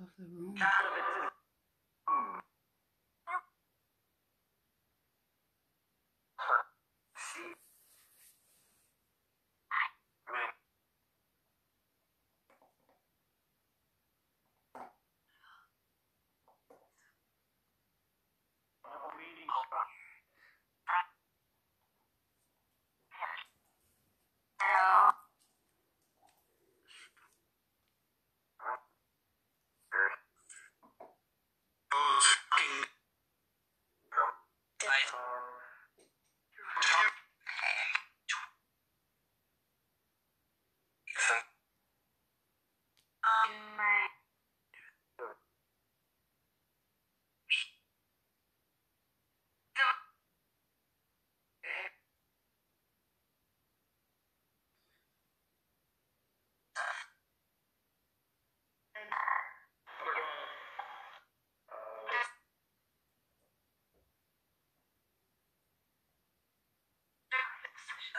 of the room.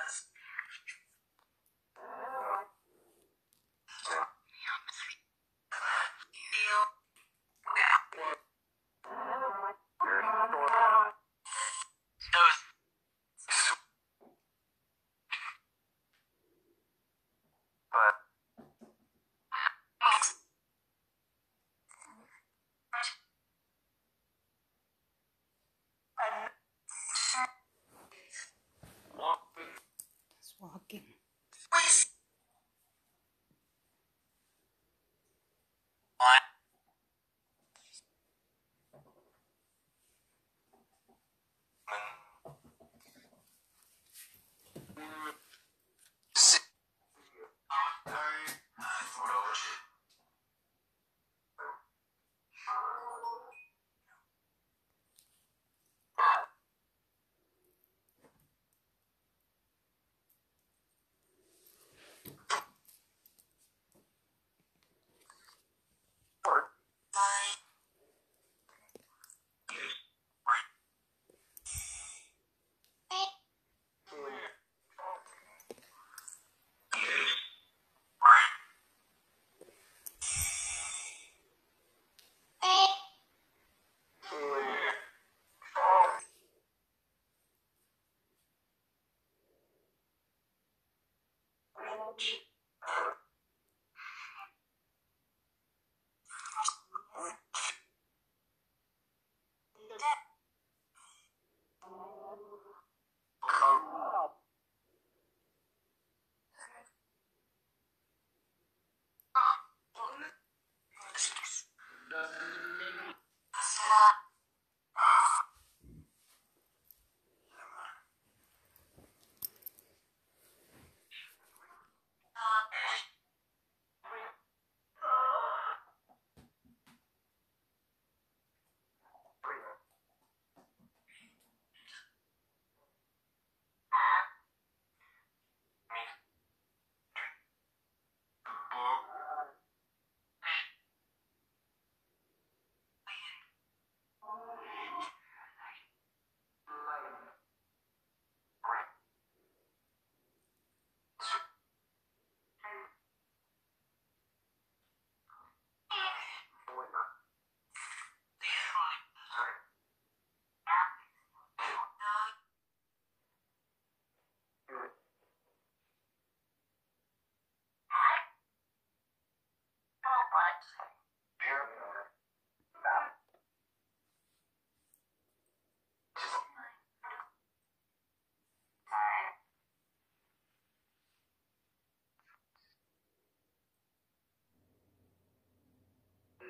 It's much.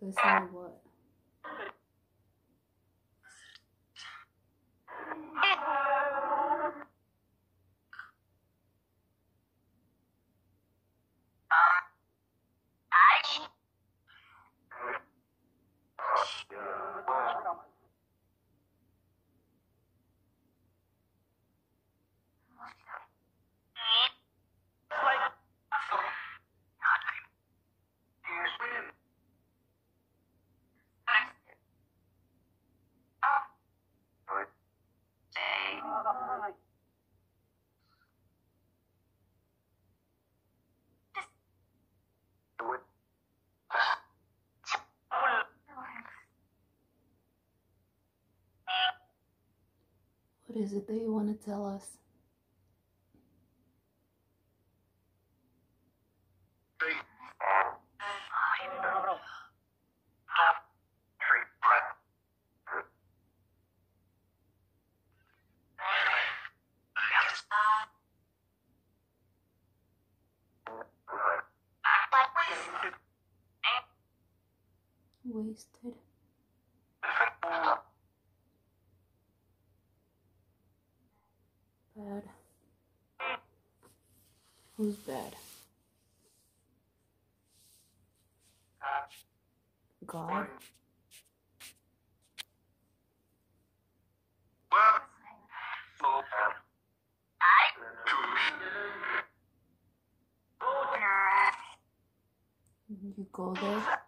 Listen to what? Is it that you want to tell us? Wasted. Bad. Who's bad? Uh, God. You go there.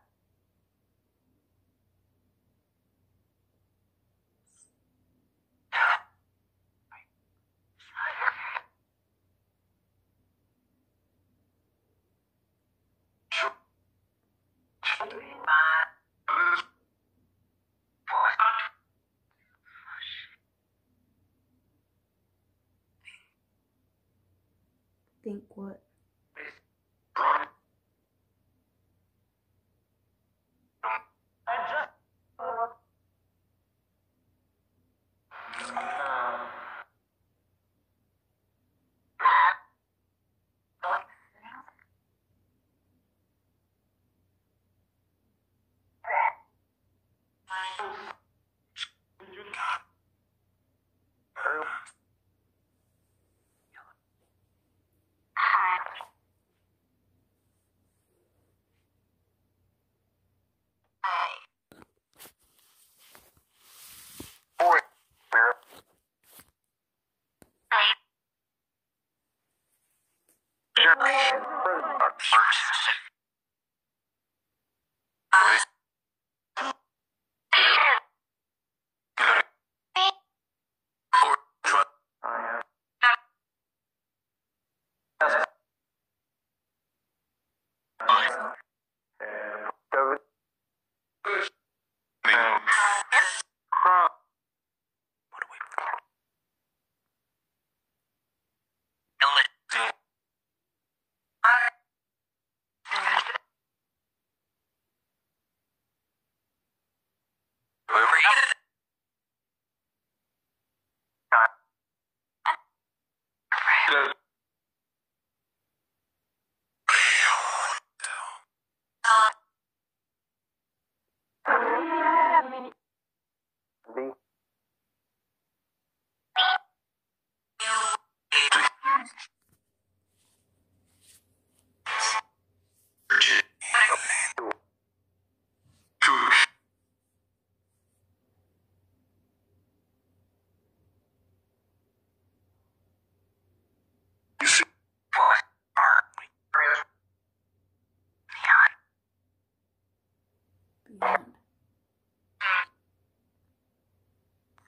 Think what?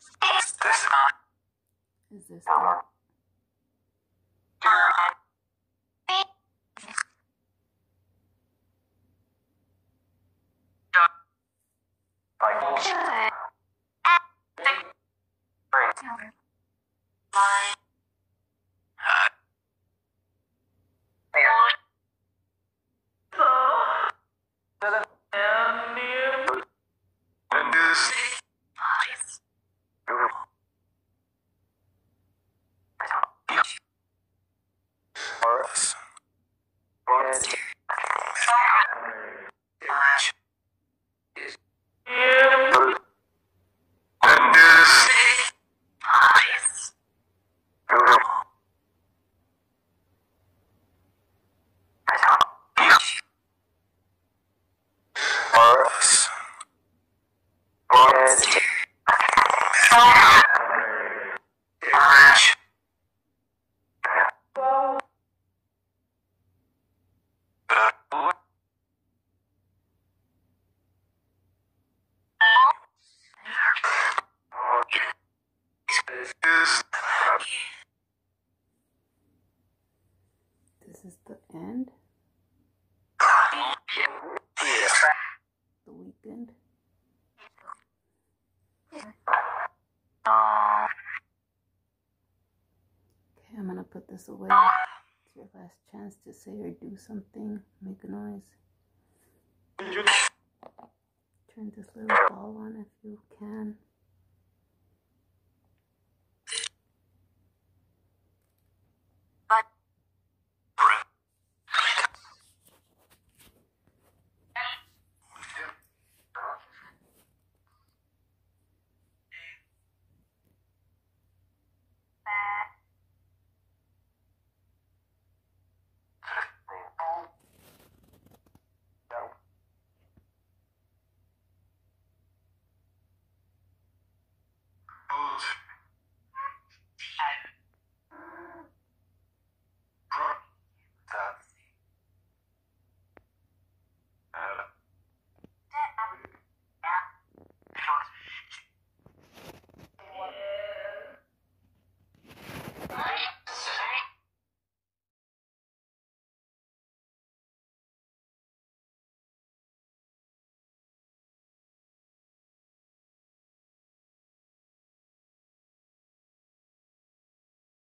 Is this on? Is this on? Like, with. Okay, I'm gonna put this away. It's your last chance to say or do something. Make a noise. Turn this little ball on if you can.